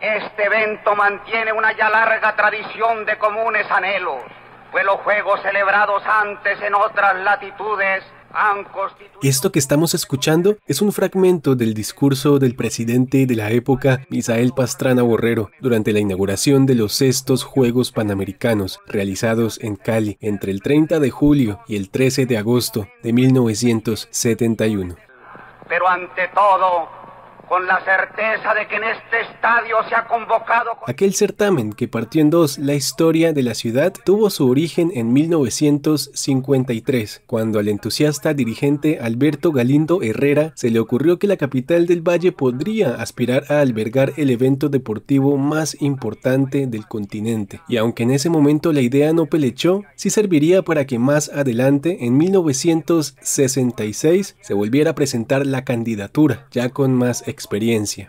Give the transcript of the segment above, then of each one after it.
Este evento mantiene una ya larga tradición de comunes anhelos, pues los juegos celebrados antes en otras latitudes esto que estamos escuchando es un fragmento del discurso del presidente de la época, Misael Pastrana Borrero, durante la inauguración de los sextos Juegos Panamericanos, realizados en Cali entre el 30 de julio y el 13 de agosto de 1971. Pero ante todo, con la certeza de que en este estadio se ha convocado... Aquel certamen que partió en dos la historia de la ciudad tuvo su origen en 1953, cuando al entusiasta dirigente Alberto Galindo Herrera se le ocurrió que la capital del Valle podría aspirar a albergar el evento deportivo más importante del continente. Y aunque en ese momento la idea no pelechó, sí serviría para que más adelante, en 1966, se volviera a presentar la candidatura, ya con más.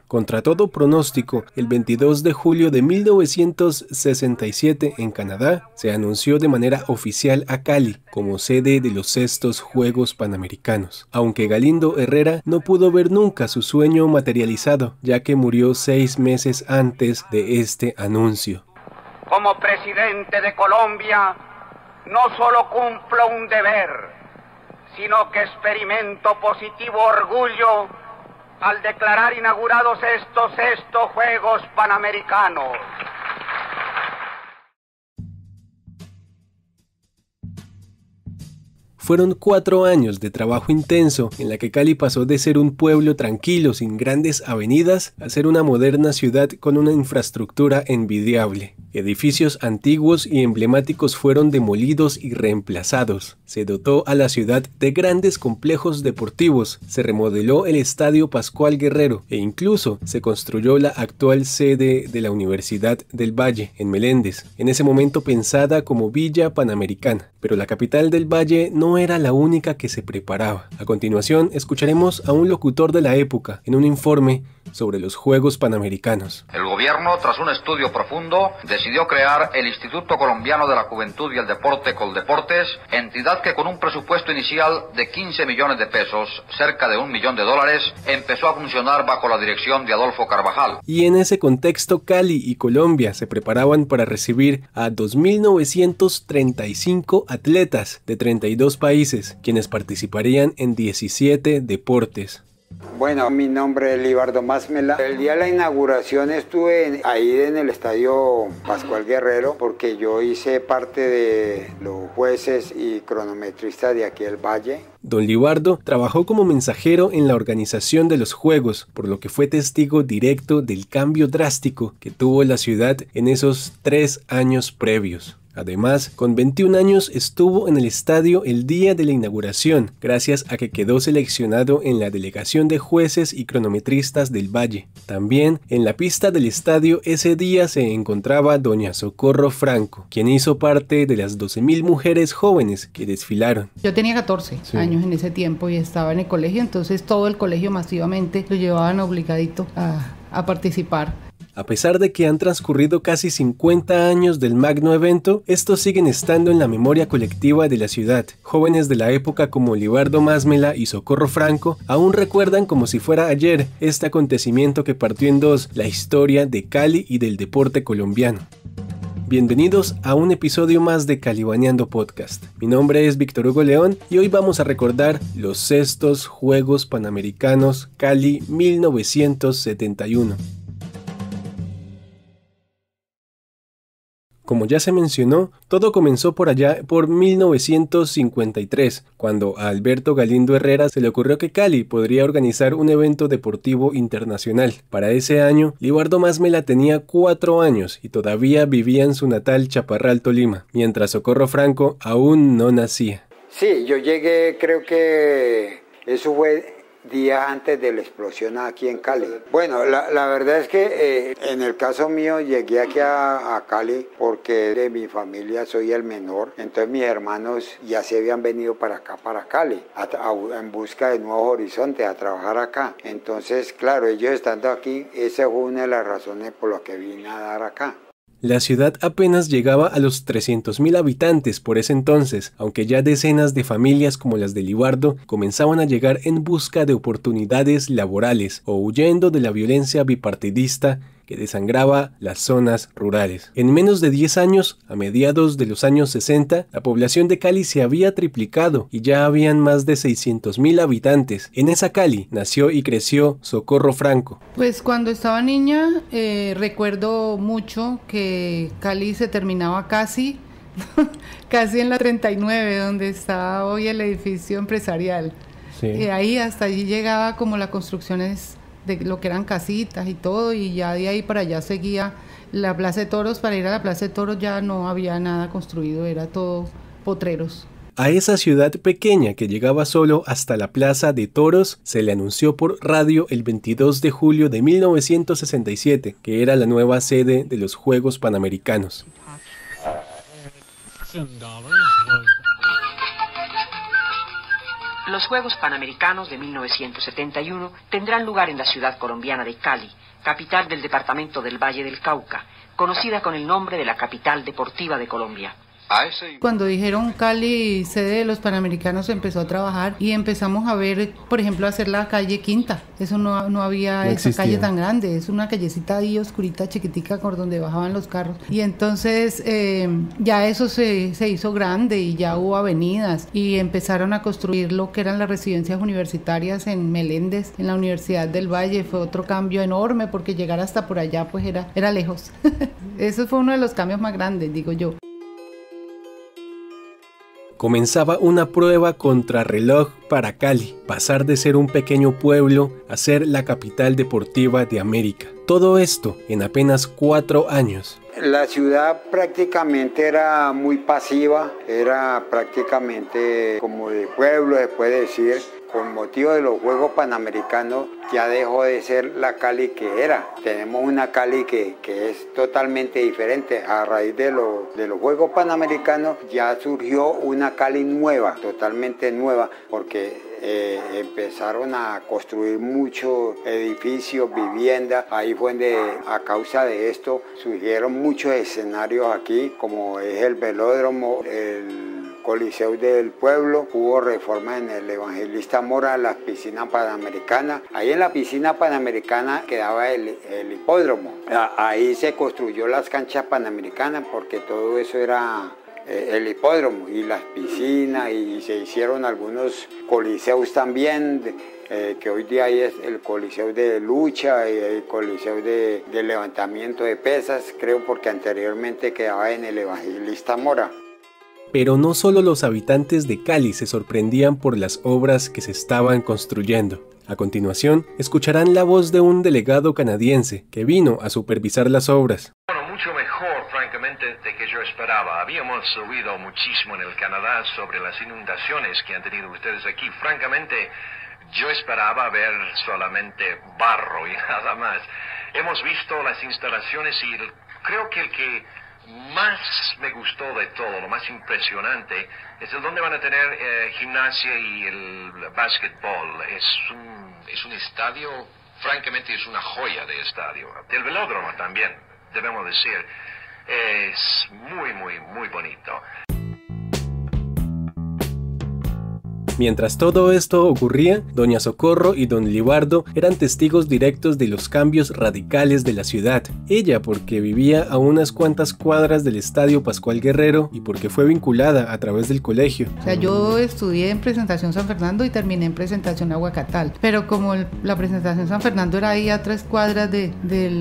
Contra todo pronóstico, el 22 de julio de 1967 en Canadá, se anunció de manera oficial a Cali como sede de los sextos Juegos Panamericanos, aunque Galindo Herrera no pudo ver nunca su sueño materializado, ya que murió seis meses antes de este anuncio. Como presidente de Colombia, no solo cumplo un deber, sino que experimento positivo orgullo al declarar inaugurados estos estos Juegos Panamericanos. Fueron cuatro años de trabajo intenso en la que Cali pasó de ser un pueblo tranquilo sin grandes avenidas a ser una moderna ciudad con una infraestructura envidiable. Edificios antiguos y emblemáticos fueron demolidos y reemplazados. Se dotó a la ciudad de grandes complejos deportivos, se remodeló el Estadio Pascual Guerrero e incluso se construyó la actual sede de la Universidad del Valle en Meléndez, en ese momento pensada como Villa Panamericana. Pero la capital del Valle no era la única que se preparaba. A continuación escucharemos a un locutor de la época en un informe sobre los Juegos Panamericanos. El gobierno, tras un estudio profundo, decidió crear el Instituto Colombiano de la Juventud y el Deporte Coldeportes, entidad que con un presupuesto inicial de 15 millones de pesos, cerca de un millón de dólares, empezó a funcionar bajo la dirección de Adolfo Carvajal. Y en ese contexto, Cali y Colombia se preparaban para recibir a 2.935 atletas de 32 países, quienes participarían en 17 deportes. Bueno, mi nombre es Libardo Másmela. El día de la inauguración estuve ahí en el estadio Pascual Guerrero porque yo hice parte de los jueces y cronometristas de aquí del Valle. Don Libardo trabajó como mensajero en la organización de los Juegos, por lo que fue testigo directo del cambio drástico que tuvo la ciudad en esos tres años previos. Además, con 21 años estuvo en el estadio el día de la inauguración, gracias a que quedó seleccionado en la delegación de jueces y cronometristas del Valle. También en la pista del estadio ese día se encontraba doña Socorro Franco, quien hizo parte de las 12.000 mujeres jóvenes que desfilaron. Yo tenía 14 años en ese tiempo y estaba en el colegio, entonces todo el colegio masivamente lo llevaban obligadito a, a participar. A pesar de que han transcurrido casi 50 años del magno evento, estos siguen estando en la memoria colectiva de la ciudad. Jóvenes de la época como Libardo Másmela y Socorro Franco aún recuerdan como si fuera ayer este acontecimiento que partió en dos la historia de Cali y del deporte colombiano. Bienvenidos a un episodio más de Calibaneando Podcast. Mi nombre es Víctor Hugo León y hoy vamos a recordar los sextos Juegos Panamericanos Cali 1971. Como ya se mencionó, todo comenzó por allá por 1953, cuando a Alberto Galindo Herrera se le ocurrió que Cali podría organizar un evento deportivo internacional. Para ese año, Libardo Másmela tenía cuatro años y todavía vivía en su natal Chaparral, Tolima, mientras Socorro Franco aún no nacía. Sí, yo llegué, creo que eso fue días antes de la explosión aquí en Cali. Bueno, la, verdad es que eh, en el caso mío llegué aquí a, Cali porque de mi familia soy el menor, entonces mis hermanos ya se habían venido para acá, para Cali, en busca de nuevos horizontes, a trabajar acá. Entonces, claro, ellos estando aquí, esa fue una de las razones por las que vine a dar acá. La ciudad apenas llegaba a los 300.000 habitantes por ese entonces, aunque ya decenas de familias como las de Libardo comenzaban a llegar en busca de oportunidades laborales o huyendo de la violencia bipartidista que desangraba las zonas rurales. En menos de 10 años, a mediados de los años 60, la población de Cali se había triplicado y ya habían más de 600.000 habitantes. En esa Cali nació y creció Socorro Franco. Pues cuando estaba niña eh, recuerdo mucho que Cali se terminaba casi casi en la 39, donde está hoy el edificio empresarial. Y ahí hasta allí llegaba como las construcciones de lo que eran casitas y todo, y ya de ahí para allá seguía la Plaza de Toros. Para ir a la Plaza de Toros ya no había nada construido, era todo potreros. A esa ciudad pequeña que llegaba solo hasta la Plaza de Toros se le anunció por radio el 22 de julio de 1967 que era la nueva sede de los Juegos Panamericanos. Los Juegos Panamericanos de 1971 tendrán lugar en la ciudad colombiana de Cali, capital del departamento del Valle del Cauca, conocida con el nombre de la capital deportiva de Colombia. Cuando dijeron Cali, sede de los Panamericanos, empezó a trabajar y empezamos a ver, por ejemplo, hacer la calle Quinta. Eso no, no había esa calle tan grande, es una callecita ahí oscurita, chiquitica, por donde bajaban los carros. Y entonces eh, ya eso se, se hizo grande y ya hubo avenidas y empezaron a construir lo que eran las residencias universitarias en Meléndez, en la Universidad del Valle. Fue otro cambio enorme porque llegar hasta por allá pues era, era lejos. eso fue uno de los cambios más grandes, digo yo comenzaba una prueba contrarreloj para Cali, pasar de ser un pequeño pueblo a ser la capital deportiva de América. Todo esto en apenas cuatro años. La ciudad prácticamente era muy pasiva, era prácticamente como de pueblo, se puede decir con motivo de los Juegos Panamericanos ya dejó de ser la Cali que era. Tenemos una Cali que, es totalmente diferente. A raíz de, de los Juegos Panamericanos ya surgió una Cali nueva, totalmente nueva, porque eh, empezaron a construir muchos edificios, viviendas. Ahí fue donde a causa de esto surgieron muchos escenarios aquí, como es el velódromo, el Coliseo del Pueblo, hubo reforma en el Evangelista Mora, la piscina panamericana. Ahí en la piscina panamericana quedaba el, hipódromo. Ahí se construyó las canchas panamericanas porque todo eso era eh, el hipódromo y las piscinas y se hicieron algunos coliseos también. Eh, que hoy día es el coliseo de lucha y el coliseo de, de levantamiento de pesas, creo porque anteriormente quedaba en el Evangelista Mora. Pero no solo los habitantes de Cali se sorprendían por las obras que se estaban construyendo. A continuación, escucharán la voz de un delegado canadiense que vino a supervisar las obras. Bueno, mucho mejor, francamente, de que yo esperaba. Habíamos oído muchísimo en el Canadá sobre las inundaciones que han tenido ustedes aquí. Francamente, yo esperaba ver solamente barro y nada más. Hemos visto las instalaciones y creo que el que más me gustó de todo, lo más impresionante, es el donde van a tener eh, gimnasia y el básquetbol. Es un, es un estadio, francamente es una joya de estadio. El velódromo también, debemos decir, es muy, muy, muy bonito. Mientras todo esto ocurría, doña Socorro y don Libardo eran testigos directos de los cambios radicales de la ciudad. Ella porque vivía a unas cuantas cuadras del Estadio Pascual Guerrero y porque fue vinculada a través del colegio. O sea, yo estudié en presentación San Fernando y terminé en presentación Aguacatal, pero como la presentación San Fernando era ahí a tres cuadras de,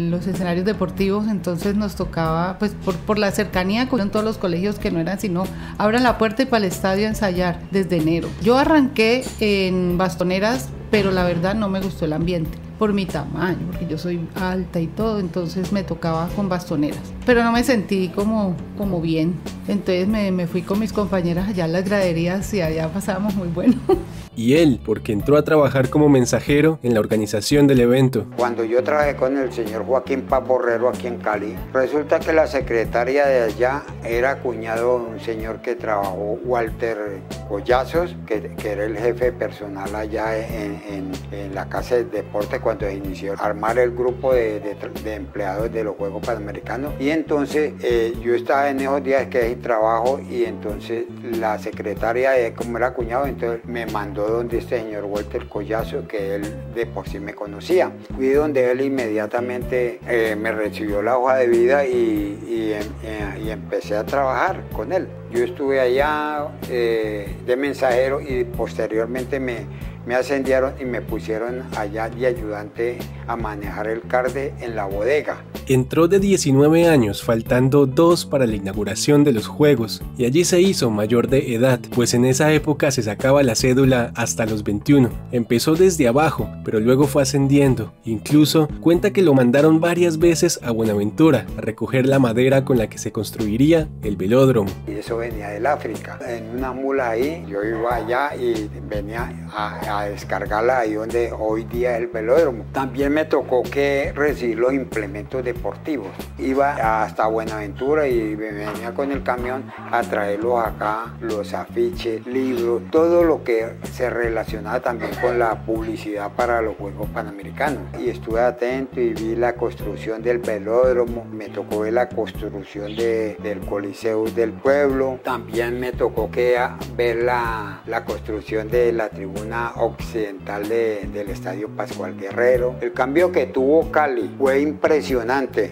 los escenarios deportivos, entonces nos tocaba, pues por, la cercanía con todos los colegios que no eran sino abran la puerta y para el estadio ensayar desde enero. Yo arranqué en bastoneras, pero la verdad no me gustó el ambiente por mi tamaño, porque yo soy alta y todo, entonces me tocaba con bastoneras. Pero no me sentí como, como bien. Entonces me, me fui con mis compañeras allá a las graderías y allá pasábamos muy bueno. y él, porque entró a trabajar como mensajero en la organización del evento. Cuando yo trabajé con el señor Joaquín Paporrero aquí en Cali, resulta que la secretaria de allá era cuñado de un señor que trabajó, Walter Collazos, que, que era el jefe personal allá en, en, la casa de deporte cuando se inició a armar el grupo de, de, empleados de los Juegos Panamericanos. Y entonces eh, yo estaba en esos días que trabajo y entonces la secretaria, de, como era cuñado, entonces me mandó donde este señor Walter Collazo, que él de por sí me conocía. Fui donde él inmediatamente eh, me recibió la hoja de vida y, em, y, empecé a trabajar con él. Yo estuve allá eh, de mensajero y posteriormente me me ascendieron y me pusieron allá de ayudante a manejar el carde en la bodega. Entró de 19 años, faltando dos para la inauguración de los Juegos, y allí se hizo mayor de edad, pues en esa época se sacaba la cédula hasta los 21. Empezó desde abajo, pero luego fue ascendiendo. Incluso cuenta que lo mandaron varias veces a Buenaventura a recoger la madera con la que se construiría el velódromo. Y eso venía del África. En una mula ahí, yo iba allá y venía a a descargarla ahí donde hoy día es el velódromo. También me tocó que recibir los implementos deportivos. Iba hasta Buenaventura y venía con el camión a traerlos acá, los afiches, libros, todo lo que se relacionaba también con la publicidad para los Juegos Panamericanos. Y estuve atento y vi la construcción del velódromo, me tocó ver la construcción del Coliseo del Pueblo, también me tocó que ver la, la construcción de la tribuna occidental del Estadio Pascual Guerrero. El cambio que tuvo Cali fue impresionante.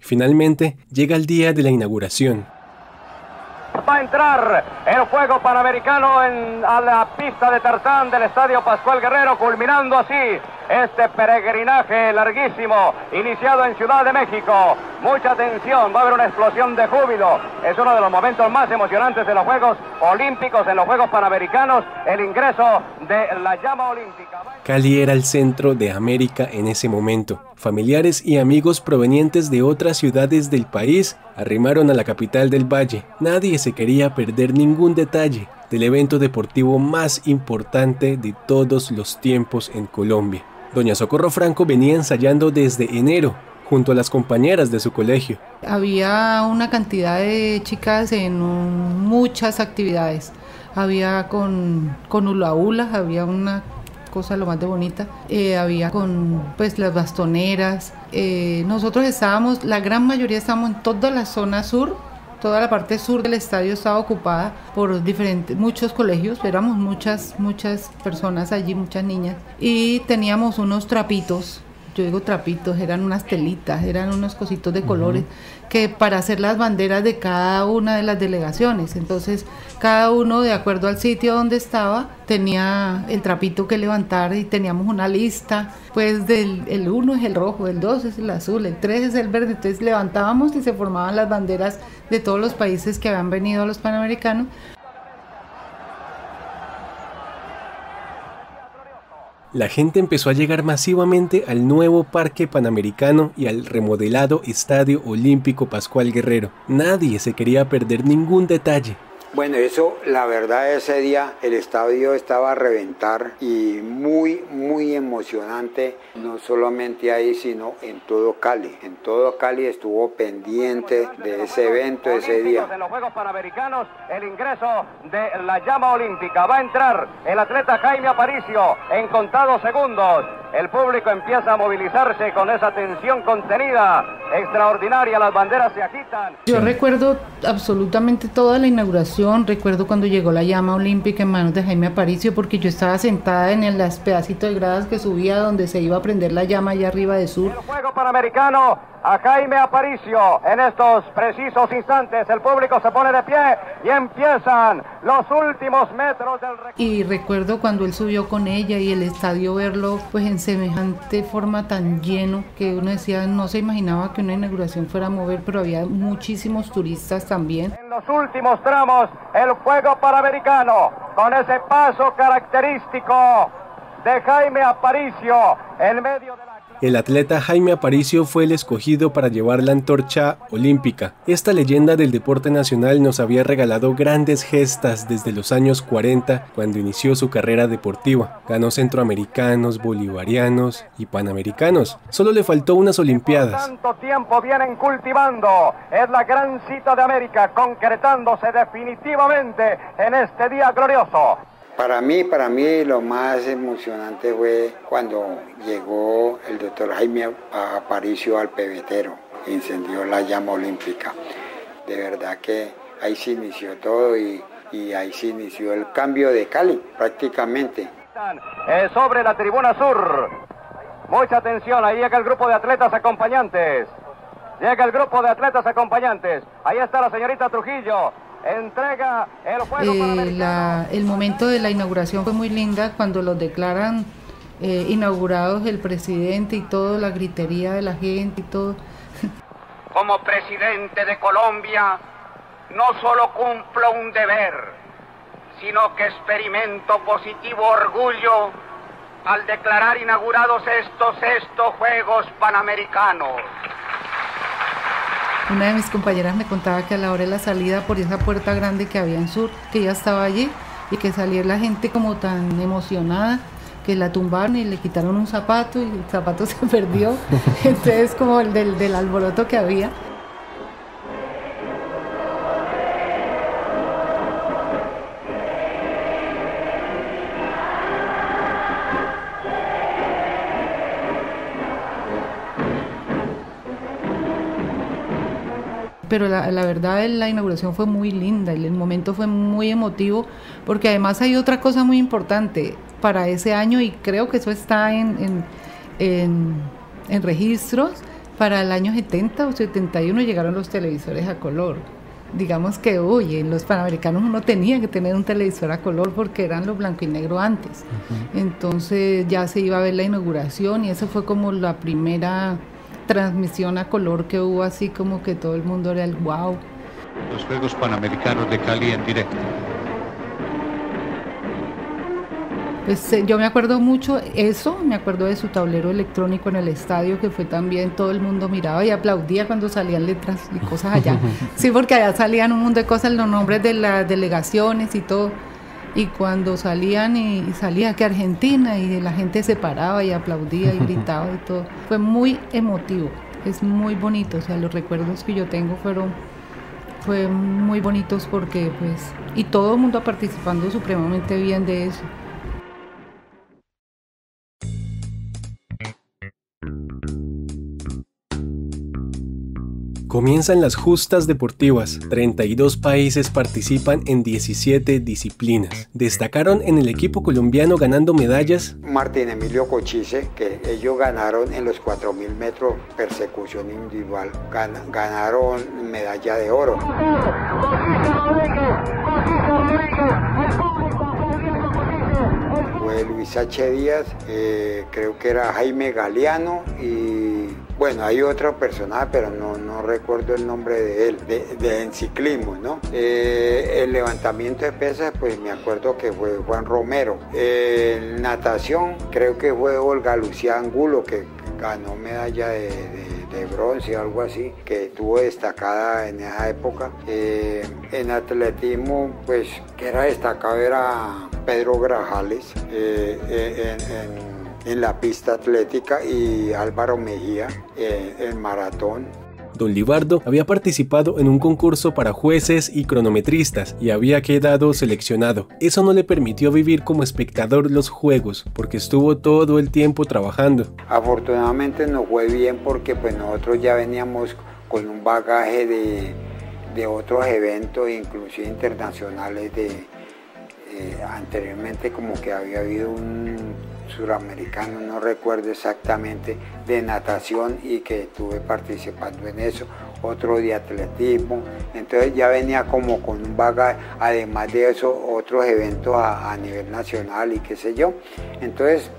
Finalmente llega el día de la inauguración. Va a entrar el juego panamericano en, a la pista de Tarzán del Estadio Pascual Guerrero, culminando así este peregrinaje larguísimo iniciado en Ciudad de México. Mucha atención, va a haber una explosión de júbilo. Es uno de los momentos más emocionantes de los Juegos Olímpicos, en los Juegos Panamericanos, el ingreso de la llama olímpica. Cali era el centro de América en ese momento. Familiares y amigos provenientes de otras ciudades del país arrimaron a la capital del valle. Nadie se quería perder ningún detalle del evento deportivo más importante de todos los tiempos en Colombia. Doña Socorro Franco venía ensayando desde enero junto a las compañeras de su colegio. Había una cantidad de chicas en muchas actividades. Había con, con hula hula, había una cosa lo más de bonita. Eh, había con pues las bastoneras. Eh, nosotros estábamos, la gran mayoría estábamos en toda la zona sur toda la parte sur del estadio estaba ocupada por diferentes, muchos colegios, éramos muchas, muchas personas allí, muchas niñas, y teníamos unos trapitos yo digo trapitos, eran unas telitas, eran unos cositos de colores, que para hacer las banderas de cada una de las delegaciones. Entonces, cada uno, de acuerdo al sitio donde estaba, tenía el trapito que levantar y teníamos una lista, pues del el uno es el rojo, el dos es el azul, el tres es el verde. Entonces levantábamos y se formaban las banderas de todos los países que habían venido a los Panamericanos la gente empezó a llegar masivamente al nuevo Parque Panamericano y al remodelado Estadio Olímpico Pascual Guerrero. Nadie se quería perder ningún detalle. Bueno, eso, la verdad, ese día el estadio estaba a reventar y muy, muy emocionante, no solamente ahí, sino en todo Cali. En todo Cali estuvo pendiente de ese evento ese día. En los Juegos Panamericanos, el ingreso de la llama olímpica. Va a entrar el atleta Jaime Aparicio en contados segundos. El público empieza a movilizarse con esa tensión contenida extraordinaria, las banderas se agitan. Yo recuerdo absolutamente toda la inauguración, recuerdo cuando llegó la llama olímpica en manos de Jaime Aparicio, porque yo estaba sentada en el pedacito de gradas que subía donde se iba a prender la llama allá arriba de sur. El juego a Jaime Aparicio. En estos precisos instantes el público se pone de pie y empiezan los últimos metros del Y recuerdo cuando él subió con ella y el estadio verlo pues en semejante forma tan lleno que uno decía no se imaginaba que una inauguración fuera a mover, pero había muchísimos turistas también. En los últimos tramos el juego panamericano con ese paso característico de Jaime Aparicio en medio de el atleta Jaime Aparicio fue el escogido para llevar la antorcha olímpica. Esta leyenda del deporte nacional nos había regalado grandes gestas desde los años 40 cuando inició su carrera deportiva. Ganó centroamericanos, bolivarianos y panamericanos. Solo le faltó unas olimpiadas. Tanto tiempo vienen cultivando. Es la gran cita de América concretándose definitivamente en este día glorioso. Para mí, para mí lo más emocionante fue cuando llegó el doctor Jaime Aparicio al pebetero, incendió la llama olímpica. De verdad que ahí se inició todo y, ahí se inició el cambio de Cali prácticamente. Eh, sobre la tribuna sur. Mucha atención, ahí llega el grupo de atletas acompañantes. Llega el grupo de atletas acompañantes. Ahí está la señorita Trujillo. Entrega el juego. Eh, el momento de la inauguración fue muy linda cuando los declaran eh, inaugurados el presidente y todo, la gritería de la gente y todo. Como presidente de Colombia, no solo cumplo un deber, sino que experimento positivo orgullo al declarar inaugurados estos estos Juegos Panamericanos. Una de mis compañeras me contaba que a la hora de la salida por esa puerta grande que había en Sur, que ella estaba allí y que salía la gente como tan emocionada que la tumbaron y le quitaron un zapato y el zapato se perdió. Entonces como el del, del alboroto que había. Pero la, la, verdad la inauguración fue muy linda, el, el momento fue muy emotivo, porque además hay otra cosa muy importante para ese año y creo que eso está en, en, en, en registros, para el año 70 o 71 llegaron los televisores a color. Digamos que, oye, los panamericanos uno tenía que tener un televisor a color porque eran los blanco y negro antes. Uh -huh. Entonces ya se iba a ver la inauguración y eso fue como la primera transmisión a color que hubo así como que todo el mundo era el wow. Los Juegos Panamericanos de Cali en directo. Pues eh, yo me acuerdo mucho eso, me acuerdo de su tablero electrónico en el estadio que fue también todo el mundo miraba y aplaudía cuando salían letras y cosas allá. sí, porque allá salían un mundo de cosas, los nombres de las delegaciones y todo. Y cuando salían y, y, salía que Argentina y la gente se paraba y aplaudía y gritaba y todo. Fue muy emotivo, es muy bonito, o sea, los recuerdos que yo tengo fueron fue muy bonitos porque pues y todo el mundo participando supremamente bien de eso. Comienzan las justas deportivas. 32 países participan en 17 disciplinas. Destacaron en el equipo colombiano ganando medallas. Martín Emilio Cochise, que ellos ganaron en los 4.000 metros persecución individual. Gan ganaron medalla de oro. Fue Luis H. Díaz, eh, creo que era Jaime Galeano y bueno, hay otro personaje, pero no, no recuerdo el nombre de él, de, de en ¿no? Eh, el levantamiento de pesas, pues me acuerdo que fue Juan Romero. Eh, natación, creo que fue Olga Lucía Angulo, que ganó medalla de, de, bronce o algo así, que estuvo destacada en esa época. Eh, en atletismo, pues que era destacado era Pedro Grajales. en en la pista atlética y Álvaro Mejía eh, en maratón. Don Libardo había participado en un concurso para jueces y cronometristas y había quedado seleccionado. Eso no le permitió vivir como espectador los juegos porque estuvo todo el tiempo trabajando. Afortunadamente nos fue bien porque pues nosotros ya veníamos con un bagaje de, de otros eventos, inclusive internacionales de eh, anteriormente como que había habido un suramericano, no recuerdo exactamente, de natación y que estuve participando en eso, otro de atletismo, entonces ya venía como con un bagaje, además de eso, otros eventos a, nivel nacional y qué sé yo, entonces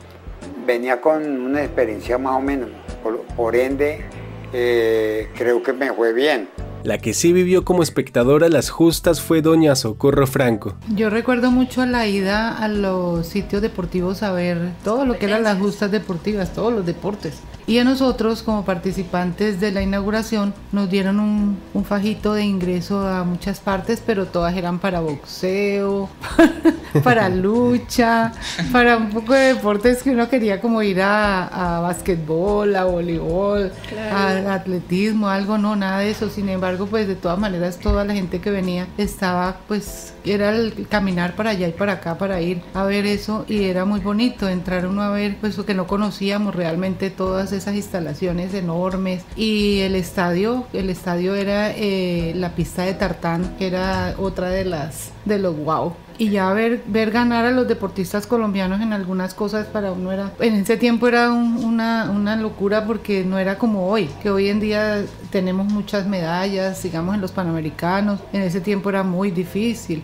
venía con una experiencia más o menos, por, por ende eh, creo que me fue bien. La que sí vivió como espectadora las justas fue doña Socorro Franco. Yo recuerdo mucho la ida a los sitios deportivos a ver todo lo que eran las justas deportivas, todos los deportes. Y a nosotros como participantes de la inauguración nos dieron un, un fajito de ingreso a muchas partes, pero todas eran para boxeo, para lucha, para un poco de deportes que uno quería como ir a, a basquetbol, a voleibol, claro. a atletismo, algo, no, nada de eso. Sin embargo, embargo, pues de todas maneras toda la gente que venía estaba, pues era el caminar para allá y para acá para ir a ver eso y era muy bonito entrar uno a ver, pues que no conocíamos realmente todas esas instalaciones enormes y el estadio, el estadio era eh, la pista de tartán, que era otra de las de los wow y ya ver, ver ganar a los deportistas colombianos en algunas cosas para uno era, en ese tiempo era una, una locura porque no era como hoy, que hoy en día tenemos muchas medallas, digamos en los Panamericanos, en ese tiempo era muy difícil.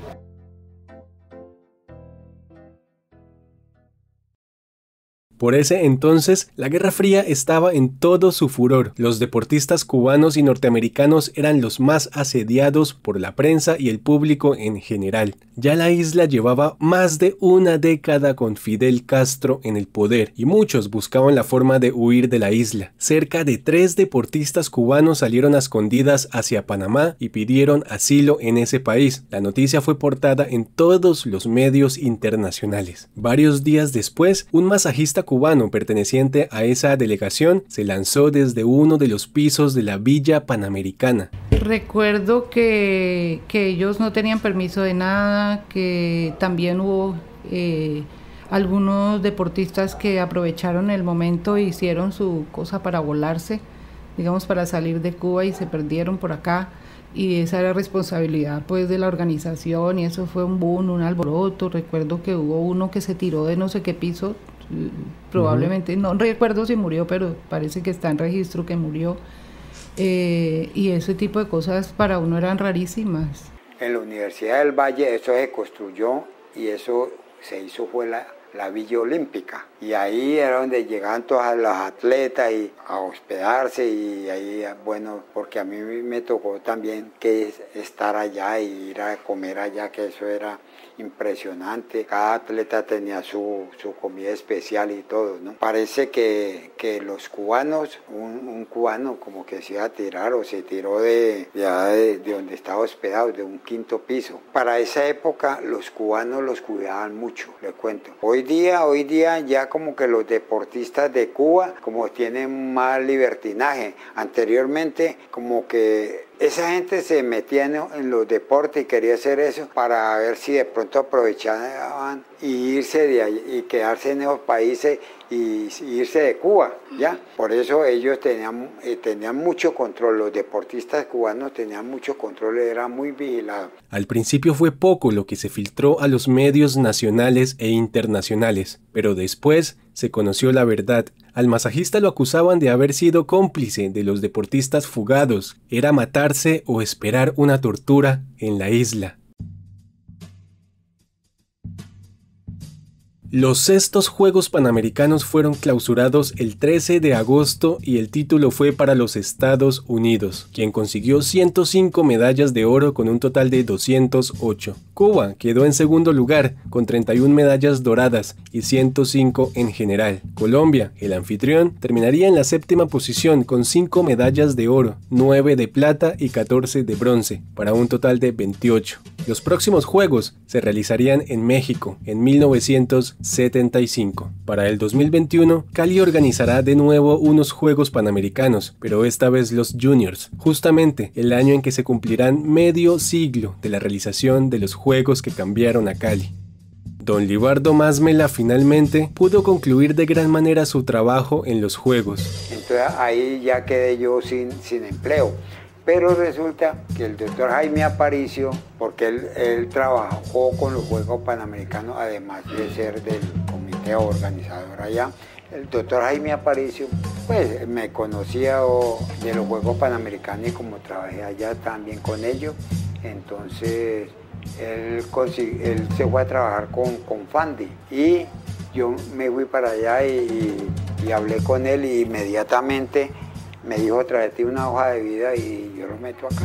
Por ese entonces, la Guerra Fría estaba en todo su furor. Los deportistas cubanos y norteamericanos eran los más asediados por la prensa y el público en general. Ya la isla llevaba más de una década con Fidel Castro en el poder y muchos buscaban la forma de huir de la isla. Cerca de tres deportistas cubanos salieron a escondidas hacia Panamá y pidieron asilo en ese país. La noticia fue portada en todos los medios internacionales. Varios días después, un masajista cubano perteneciente a esa delegación se lanzó desde uno de los pisos de la Villa Panamericana. Recuerdo que, que ellos no tenían permiso de nada, que también hubo eh, algunos deportistas que aprovecharon el momento e hicieron su cosa para volarse, digamos para salir de Cuba y se perdieron por acá y esa era responsabilidad pues de la organización y eso fue un boom, un alboroto. Recuerdo que hubo uno que se tiró de no sé qué piso, probablemente, no recuerdo si murió, pero parece que está en registro que murió. Eh, y ese tipo de cosas para uno eran rarísimas. En la Universidad del Valle eso se construyó y eso se hizo fue la, la Villa Olímpica. Y ahí era donde llegaban todas las atletas y a hospedarse y ahí, bueno, porque a mí me tocó también que estar allá y ir a comer allá, que eso era impresionante. Cada atleta tenía su, su comida especial y todo, ¿no? Parece que, que los cubanos, un, un, cubano como que se iba a tirar o se tiró de, de, de donde estaba hospedado, de un quinto piso. Para esa época los cubanos los cuidaban mucho, le cuento. Hoy día, hoy día ya como que los deportistas de Cuba como tienen más libertinaje. Anteriormente como que esa gente se metía en, los deportes y quería hacer eso para ver si de pronto aprovechaban y irse de y quedarse en esos países y, irse de Cuba, ¿ya? Por eso ellos tenían, eh, tenían mucho control, los deportistas cubanos tenían mucho control, eran muy vigilados. Al principio fue poco lo que se filtró a los medios nacionales e internacionales, pero después se conoció la verdad. Al masajista lo acusaban de haber sido cómplice de los deportistas fugados, era matarse o esperar una tortura en la isla. Los sextos Juegos Panamericanos fueron clausurados el 13 de agosto y el título fue para los Estados Unidos, quien consiguió 105 medallas de oro con un total de 208. Cuba quedó en segundo lugar con 31 medallas doradas y 105 en general. Colombia, el anfitrión, terminaría en la séptima posición con 5 medallas de oro, 9 de plata y 14 de bronce, para un total de 28. Los próximos Juegos se realizarían en México en 1900 75. Para el 2021, Cali organizará de nuevo unos Juegos Panamericanos, pero esta vez los Juniors, justamente el año en que se cumplirán medio siglo de la realización de los Juegos que cambiaron a Cali. Don Libardo Másmela finalmente pudo concluir de gran manera su trabajo en los Juegos. Entonces ahí ya quedé yo sin, sin empleo. Pero resulta que el doctor Jaime Aparicio, porque él, trabajó con los Juegos Panamericanos, además de ser del comité organizador allá, el doctor Jaime Aparicio, pues me conocía de los Juegos Panamericanos y como trabajé allá también con ellos, entonces él, se fue a trabajar con, con Fandi y yo me fui para allá y, y hablé con él y inmediatamente me dijo, tráete una hoja de vida y yo lo meto acá.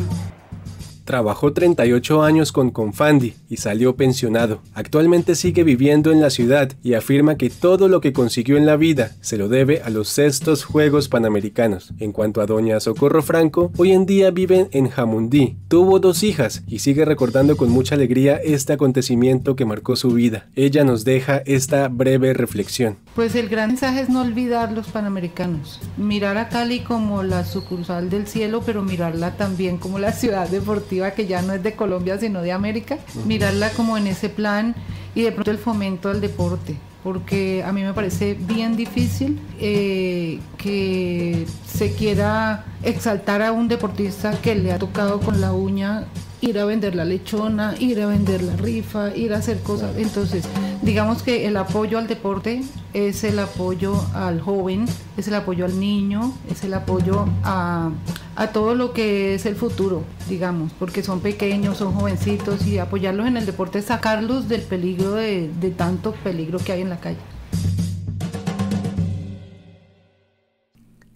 Trabajó 38 años con Confandi y salió pensionado. Actualmente sigue viviendo en la ciudad y afirma que todo lo que consiguió en la vida se lo debe a los sextos Juegos Panamericanos. En cuanto a doña Socorro Franco, hoy en día vive en Jamundí. Tuvo dos hijas y sigue recordando con mucha alegría este acontecimiento que marcó su vida. Ella nos deja esta breve reflexión. Pues el gran mensaje es no olvidar los panamericanos, mirar a Cali como la sucursal del cielo, pero mirarla también como la ciudad deportiva que ya no es de Colombia sino de América, mirarla como en ese plan y de pronto el fomento al deporte, porque a mí me parece bien difícil eh, que se quiera exaltar a un deportista que le ha tocado con la uña ir a vender la lechona, ir a vender la rifa, ir a hacer cosas. Entonces, digamos que el apoyo al deporte es el apoyo al joven, es el apoyo al niño, es el apoyo a, todo lo que es el futuro, digamos, porque son pequeños, son jovencitos y apoyarlos en el deporte es sacarlos del peligro de, de tanto peligro que hay en la calle.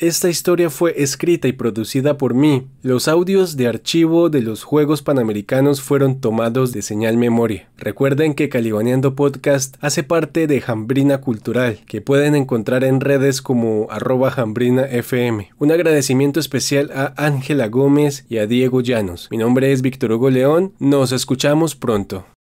Esta historia fue escrita y producida por mí. Los audios de archivo de los Juegos Panamericanos fueron tomados de señal memoria. Recuerden que Calibaneando Podcast hace parte de Jambrina Cultural, que pueden encontrar en redes como arroba Jambrina FM. Un agradecimiento especial a Ángela Gómez y a Diego Llanos. Mi nombre es Víctor Hugo León. Nos escuchamos pronto.